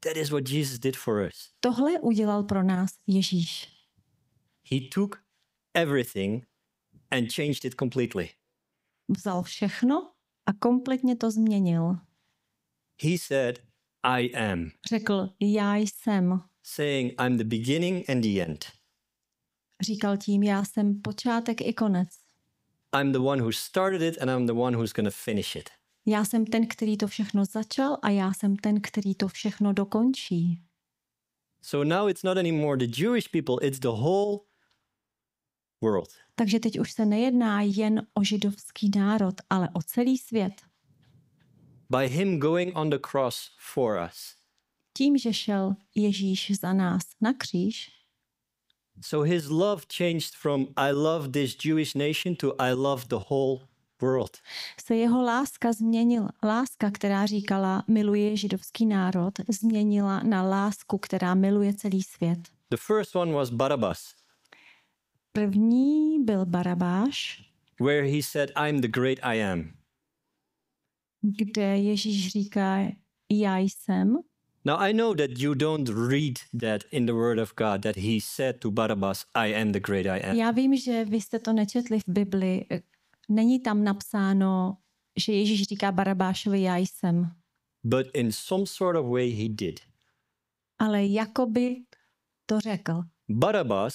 That is what Jesus did for us. Tohle udělal pro nás Ježíš. He took everything and changed it completely. Vzal všechno a kompletně to změnil. He said, I am, Řekl, já jsem. saying, I'm the beginning and the end. Říkal tím, já jsem počátek i konec. I'm the one who started it and I'm the one who's going to finish it. Já jsem ten, který to všechno začal a já jsem ten, který to všechno dokončí. So now it's not anymore the Jewish people, it's the whole world. Takže teď už se nejedná jen o židovský národ, ale o celý svět. By him going on the cross for us. Tím, že šel Ježíš za nás na kříž, So his love changed from I love this Jewish nation to I love the whole world. se jeho láska změnila. Láska, která říkala miluje židovský národ, změnila na lásku, která miluje celý svět. The first one was Barabbas, První byl Barabáš, where he said, I'm the great I am. kde Ježíš říká, já jsem. Now I know that you don't read that in the word of God that he said to Barabbas, I am the great I am. Já vím, že vy jste to nečetli v Bibli. Není tam napsáno, že Ježíš říká Barabášovi, já jsem. But in some sort of way he did. Ale jakoby to řekl. Barabbas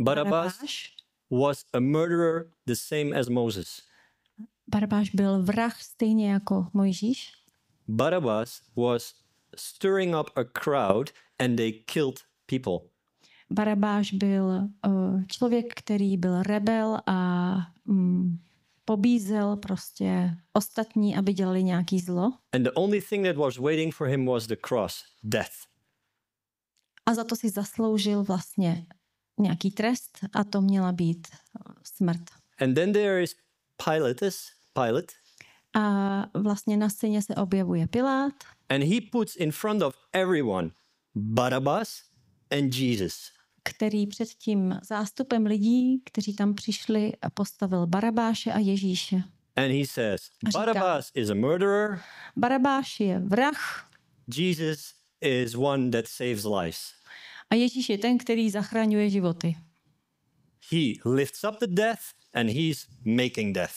Barabbas Barabáš, was a murderer the same as Moses. Barabáš byl vrah stejně jako Mojžíš. Barabbas was stirring up a crowd and they killed people. Barabáš byl uh, člověk, který byl rebel a um, pobízel prostě ostatní, aby dělali nějaký zlo. And the only thing that was waiting for him was the cross, death. A za to si zasloužil vlastně nějaký trest a to měla být uh, smrt. And then there is Pilatus, Pilate, A vlastně na scéně se objevuje Pilát and he puts in front of everyone Barabbas and Jesus. který před tím zástupem lidí, kteří tam přišli, postavil Barabáše a Ježíše. And he says, Barabbas is a murderer, Barabáš je vrah Jesus is one that saves lives. a Ježíš je ten, který zachraňuje životy. He lifts up the death and he's making death.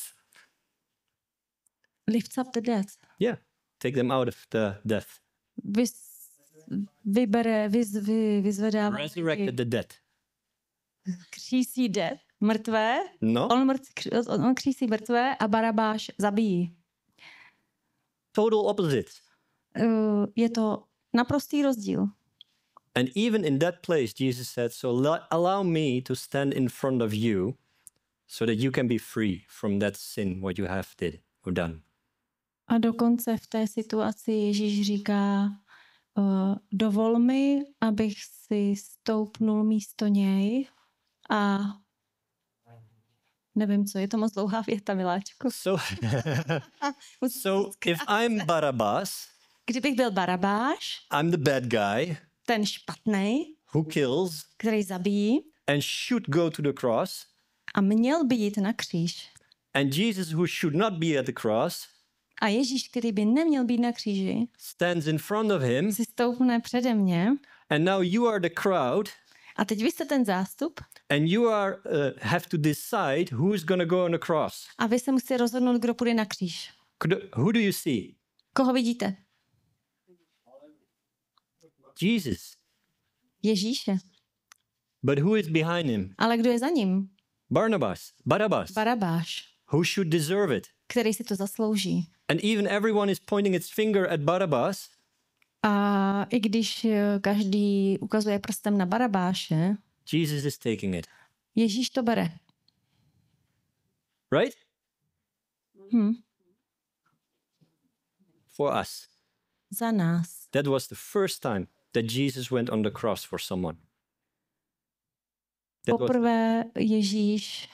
Lifts up the dead. Yeah, take them out of the death. Vys, vybere, vyz, vy, vyzvedává Resurrected the dead. křísí dead, mrtvé, No, on, mrt, on, on křísí mrtvé a Barabáš zabíjí. total opposites. Uh, je to naprostý rozdíl. And even in that place, Jesus said, So allow me to stand in front of you so that you can be free from that sin, what you have did or done. A dokonce v té situaci Ježíš říká, uh, dovol mi, abych si stoupnul místo něj a nevím co, je to moc dlouhá věta, miláčku. *laughs* So, so if I'm Barabbas, Kdybych byl Barabáš, I'm the bad guy ten špatný, who kills který zabíjí and should go to the cross, a měl by jít na kříž. and Jesus, who should not be at the cross, A Ježíš, který by neměl být na kříži, stands in front of him, si stoupne přede mě and now you are the crowd, a teď vy jste ten zástup and you are uh, have to decide who's going to go on the cross. a vy se musíte rozhodnout, kdo půjde na kříž. Could- Who do you see? Koho vidíte? Jesus. Ježíše. But who is behind him? Ale kdo je za ním? Barnabas, Barabbas, Barabáš, who should deserve it. Který si to zaslouží. And even everyone is pointing its finger at Barabbas. A i když eh, každý ukazuje prstem na Barabáše, Jesus is taking it. Ježíš to bere. Right? Hm. For us. Za nás. That was the first time that Jesus went on the cross for someone. That Poprvé Ježíš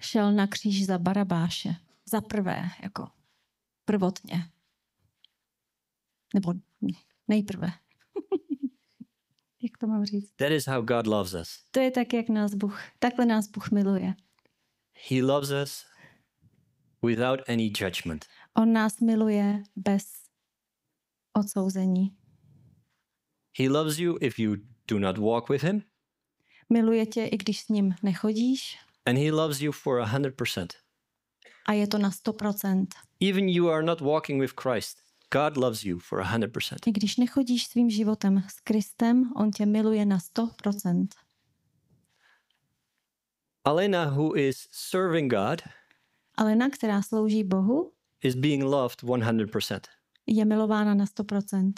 šel na kříž za Barabáše. Za prvé, jako prvotně. Nebo nejprve. *laughs* jak to mám říct? that is how God loves us. To je tak, jak nás Bůh, takhle nás Bůh miluje. He loves us without any judgment. On nás miluje bez odsouzení. He loves you if you do not walk with him, Miluje tě, i když s ním nechodíš and he loves you for a 100%. a je to na 100%. Even you are not walking with Christ, God loves you for a 100%. I když nechodíš svým životem s Kristem, on tě miluje na 100%. Alena, who is serving God, Alena, která slouží Bohu, is being loved 100%. je milována na 100%.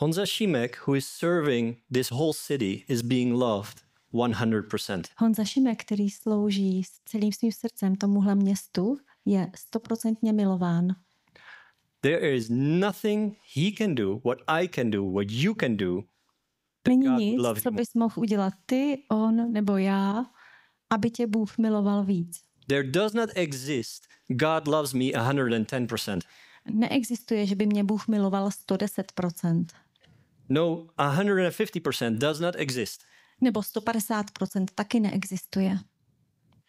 Honza Šimek, who is serving this whole city, is being loved 100%. Honza Šimek, který slouží s celým svým srdcem tomuhle městu, je stoprocentně milován. There is nothing he can do, what I can do, what you can do. Není nic, co bys mohl udělat ty, on nebo já, aby tě Bůh miloval víc. There does not exist God loves me 110%. Neexistuje, že by mě Bůh miloval 110%. No, 150% does not exist. Nebo 150% taky neexistuje.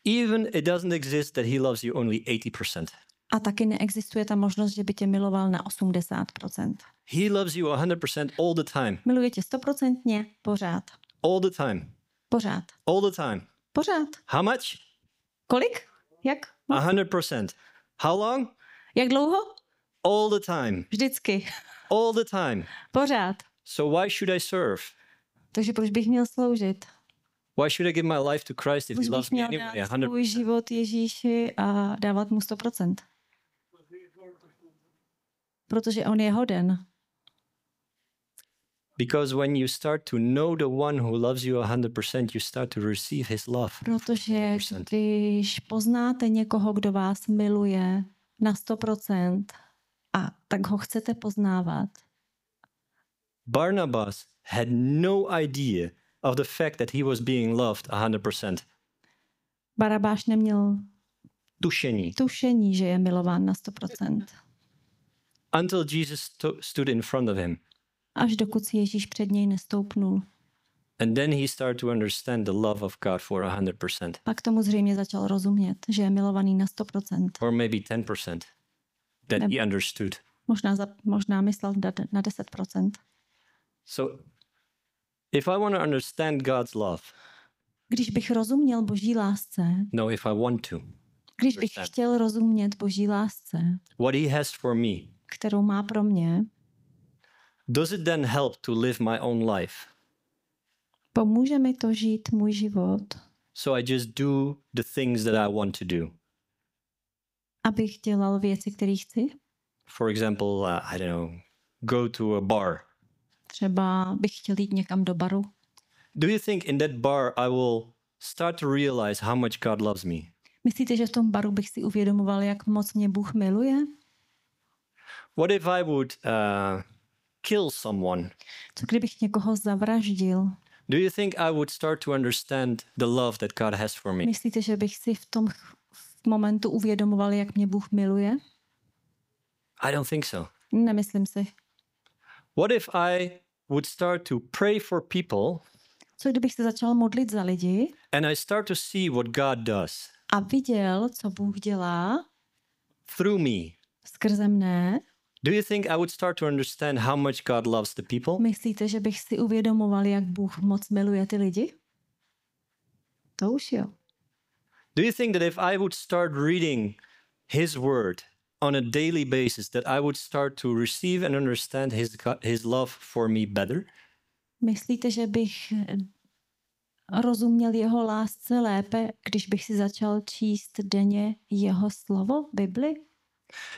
Even it doesn't exist that he loves you only 80%. A taky neexistuje ta možnost, že by tě miloval na 80%. He loves you 100% all the time. Miluje tě 100% pořád. All the time. Pořád. All the time. Pořád. How much? Kolik? Jak? 100%. How long? Jak dlouho? All the time. Vždycky. All the time. Pořád. So why should I serve? Takže proč bych měl sloužit? Why should I give my life to Christ if Proč he loves me anyway? dát 100%. svůj život Ježíši a dávat mu 100%? Protože on je hoden. Because when you start to know the one who loves you 100%, you start to receive his love. Protože 100%. když poznáte někoho, kdo vás miluje na 100% a tak ho chcete poznávat, Barnabas had no idea of the fact that he was being loved 100%. Barabáš neměl Tušení. tušení, že je milován na 100%. Until Jesus sto- stood in front of him. Až dokud si Ježíš před něj nestoupnul. And then he started to understand the love of God for 100%, Pak tomu zřejmě začal rozumět, že je milovaný na 100%. or maybe 10% that he understood. Možná, za, možná myslel na 10%. So if I want to understand God's love, Když bych rozuměl boží lásce, no, if I want to, když bych chtěl rozumět boží lásce, what he has for me, kterou má pro mě, does it then help to live my own life? pomůže mi to žít můj život, So I just do the things that I want to do. abych dělal věci, které chci. For example, uh, I don't know, go to a bar. Třeba bych chtěl jít někam do baru. Do you think in that bar I will start to realize how much God loves me? Myslíte, že v tom baru bych si uvědomoval, jak moc mě Bůh miluje? What if I would uh, kill someone? Co kdybych někoho zavraždil? Do you think I would start to understand the love that God has for me? Myslíte, že bych si v tom v momentu uvědomoval, jak mě Bůh miluje? I don't think so. Nemyslím si. What if I would start to pray for people Co kdybych se začal modlit za lidi and I start to see what God does a viděl, co Bůh dělá through me? skrze mne? Do you think I would start to understand how much God loves the people? Myslíte, že bych si uvědomoval, jak Bůh moc miluje ty lidi? To už jo. Do you think that if I would start reading His Word on a daily basis, that I would start to receive and understand His His love for me better? Myslíte, že bych eh, rozuměl jeho lásce lépe, když bych si začal číst denně jeho slovo, Bibli?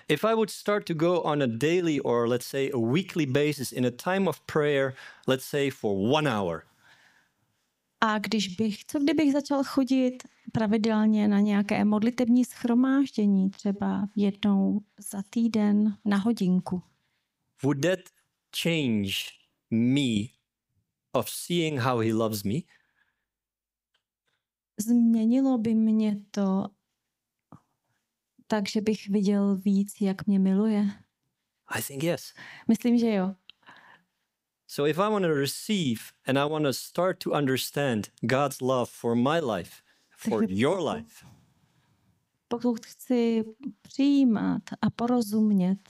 If I would start to go on a daily or let's say a weekly basis in a time of prayer, let's say for one hour, A když bych, co kdybych začal chodit pravidelně na nějaké modlitební schromáždění, třeba jednou za týden na hodinku? would that change me of seeing how He loves me? Změnilo by mě to tak, že bych viděl víc, jak mě miluje? I think yes. Myslím, že jo. So if I want to receive and I want to start to understand God's love for my life, for your life, Pokud chci přijímat a porozumět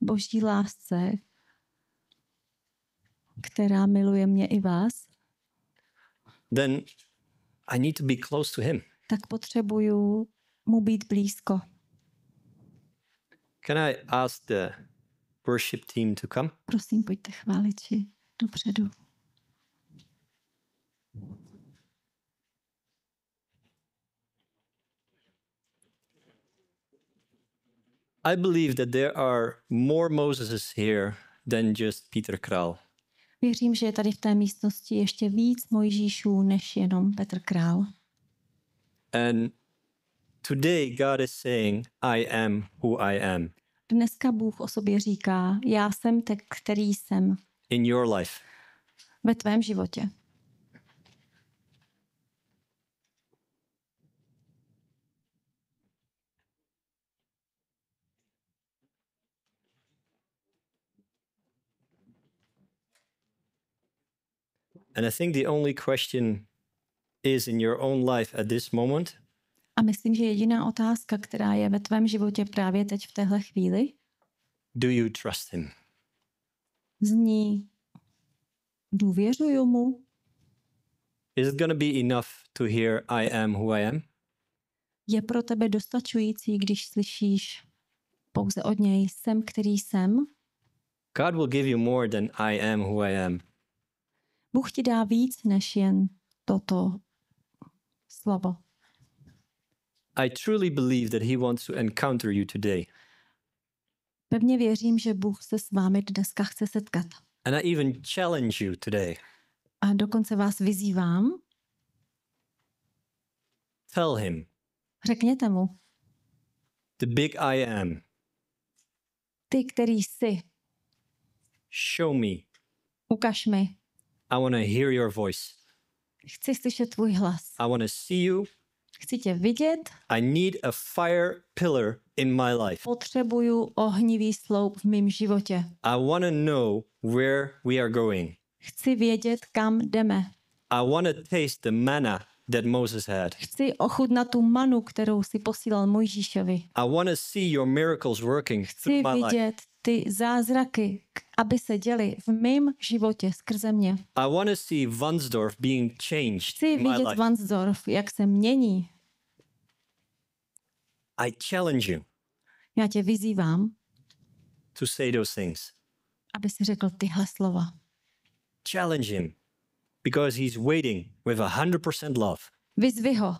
boží lásce, která miluje mě i vás, then I need to be close to Him. tak potřebuju mu být blízko. Can I ask the worship team to come? Prosím, pojďte dopředu. I believe that there are more Moseses here than just Peter Král. Věřím, že je tady v té místnosti ještě víc Mojžíšů, než jenom Petr Král. And today, God is saying, I am who I am Dneska Bůh o sobě říká, já jsem ten, který jsem in your life. ve tvém životě. And I think the only question is in your own life at this moment A myslím, že jediná otázka, která je ve tvém životě právě teď v téhle chvíli, do you trust Him? zní důvěřuju mu, Is it going to be enough to hear, I am who I am? je pro tebe dostačující, když slyšíš pouze od něj jsem, který jsem. God will give you more than I am who I am. Bůh ti dá víc než jen toto slovo. I truly believe that He wants to encounter you today. Pevně věřím, že Bůh se s vámi dneska chce setkat. And I even challenge you today. A dokonce vás vyzývám, Tell Him, řekněte mu, the big I am, ty, který jsi, show me. ukaž mi, I want to hear your voice. chci slyšet tvůj hlas, I want to see you. Chci tě vidět, I need a fire pillar in my life. potřebuju ohnivý sloup v mém životě. I want to know where we are going. Chci vědět, kam jdeme. I want to taste the manna that Moses had. Chci ochutnat tu manu, kterou si posílal Mojžíšovi. I want to see your miracles working Chci through my life. Ty zázraky, aby se děly v mém životě skrze mě. I want to see Vansdorf being changed Chci vidět. Vansdorf, jak se mění. I challenge you Já tě vyzývám, to say those things. aby si řekl tyhle slova. Challenge him because he's waiting with a 100% love. Vyzvi ho.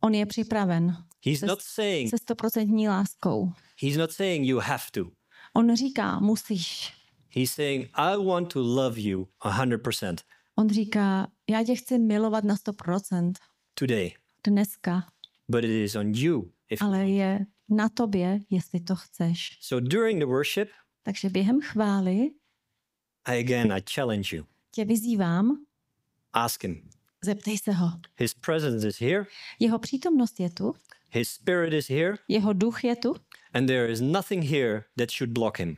On je připraven He's Se- not saying se stoprocentní láskou. he's not saying you have to. On říká, musíš. He's saying I want to love you 100% On říká, já tě chci milovat na 100% today. dneska, But it is on you if ale je na tobě, jestli to chceš. So during the worship, Takže během chvály I again I challenge you. tě vyzývám, Ask him. zeptej se ho. His presence is here, Jeho přítomnost je tu, his spirit is here, jeho duch je tu and there is nothing here that should block him.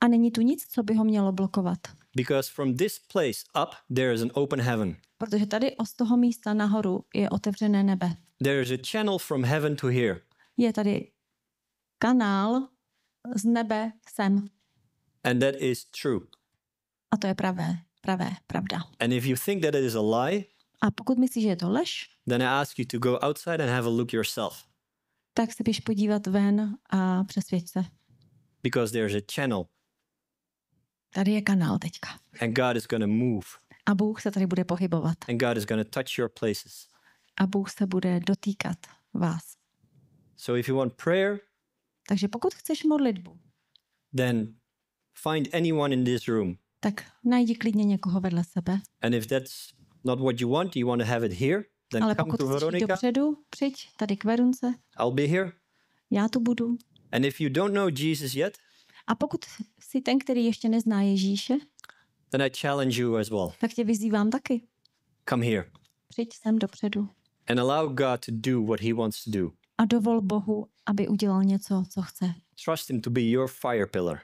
a není tu nic, co by ho mělo blokovat. Because from this place up there is an open heaven. Protože tady z toho místa nahoru je otevřené nebe. There is a channel from heaven to here. Je tady kanál z nebe sem. And that is true. A to je pravé, pravé, pravda. And if you think that it is a lie, A pokud myslíš, že je to lež, then I ask you to go outside and have a look yourself. Tak se běž podívat ven a přesvědč se. Because there's a channel Tady je kanál teďka. and God is going to move A Bůh se tady bude pohybovat. and God is going to touch your places. A Bůh se bude dotýkat vás. So if you want prayer, Takže pokud chceš modlitbu, then find anyone in this room. tak najdi klidně někoho vedle sebe. And if that's not what you want, you want to have it here, then Ale come pokud to chceš jít dopředu, přijď tady k Verunce, I'll be here. já tu budu. And if you don't know Jesus yet, A pokud jsi ten, který ještě nezná Ježíše, then I challenge you as well. tak tě vyzývám taky. Come here Přijď sem dopředu and allow God to do what He wants to do. a dovol Bohu, aby udělal něco, co chce. Trust Him to be your fire pillar.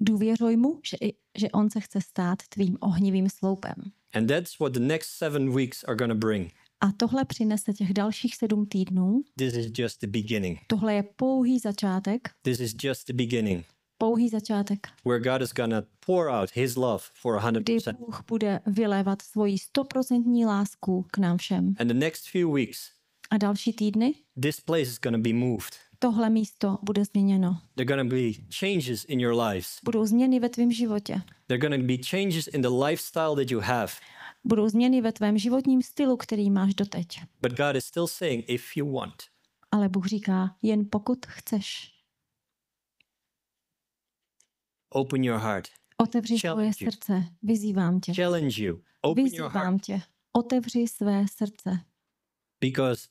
Důvěřuj mu, že, že on se chce stát tvým ohnivým sloupem. And that's what the next seven weeks are going to bring. A tohle přinese těch dalších sedm týdnů. This is just the beginning. Tohle je pouhý začátek, This is just the beginning pouhý začátek, where God is to pour out His love for kdy 100%. Bůh bude vylévat svoji stoprocentní lásku k nám všem. And the next few weeks, A další týdny this place is to be moved. tohle místo bude změněno. There to be changes in your lives. Budou změny ve tvém životě. There to be changes in the lifestyle that you have. Budou změny ve tvém životním stylu, který máš doteď. But God is still saying, if you want, Ale Bůh říká, jen pokud chceš. Open your heart. Otevři svoje srdce. Vyzývám tě. Challenge you. Open your heart. Vyzývám tě. Otevři své srdce. Because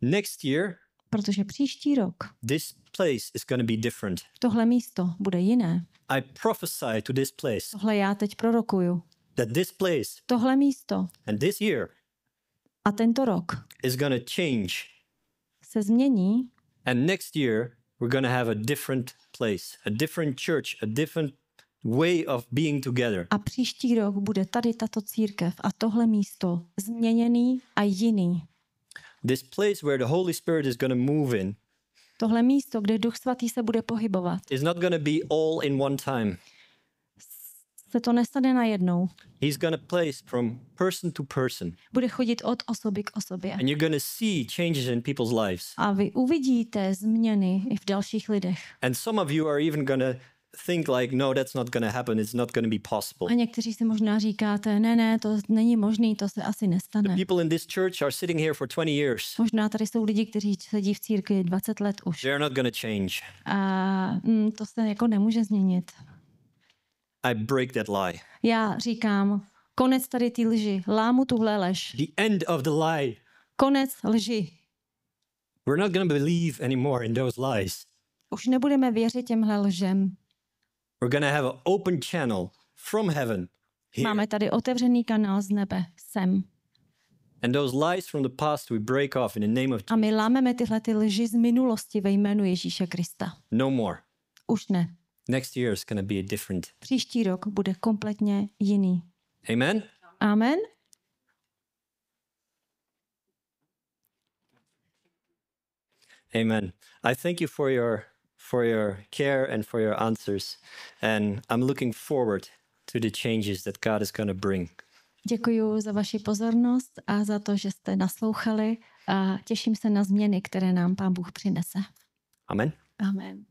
next year, Protože příští rok this place is going to be different. tohle místo bude jiné. I prophesy to this place Tohle já teď prorokuju. That this place Tohle místo and this year a tento rok is to change. se změní And next year, we're to have a different place, a different church, a different way of being together. a příští rok bude tady tato církev a tohle místo změněný a jiný. This place where the Holy Spirit is going to move in Tohle místo, kde Duch Svatý se bude pohybovat, is not going to be all in one time. Se to nestane najednou. He's to place from person to person. Bude chodit od osoby k osobě. And you're to see changes in people's lives. A vy uvidíte změny i v dalších lidech. And some of you are even to think like, no, that's not going to happen. It's not going to be possible. A někteří si možná říkáte, ne, ne, to není možný, to se asi nestane. People in this church are sitting here for 20 years. Možná tady jsou lidi, kteří sedí v církvi 20 let už. They're not going to change. A mm, to se jako nemůže změnit. I break that lie. Já říkám, konec tady ty lži, lámu tuhle lež. The end of the lie. Konec lži. We're not going to believe anymore in those lies. Už nebudeme věřit těmhle lžem. We're going to have an open channel from heaven. Here. Máme tady otevřený kanál z nebe, sem. And those lies from the past we break off in the name of A my lámeme tyhle ty lži z minulosti ve jménu Ježíše Krista. no more. Už ne. Next year is going to be a different. Příští rok bude kompletně jiný. Amen. Amen. Amen. I thank you for your for your care and for your answers and I'm looking forward to the changes that God is going to bring. Děkuji za vaši pozornost a za to, že jste naslouchali a těším se na změny, které nám Pán Bůh přinese. Amen. Amen.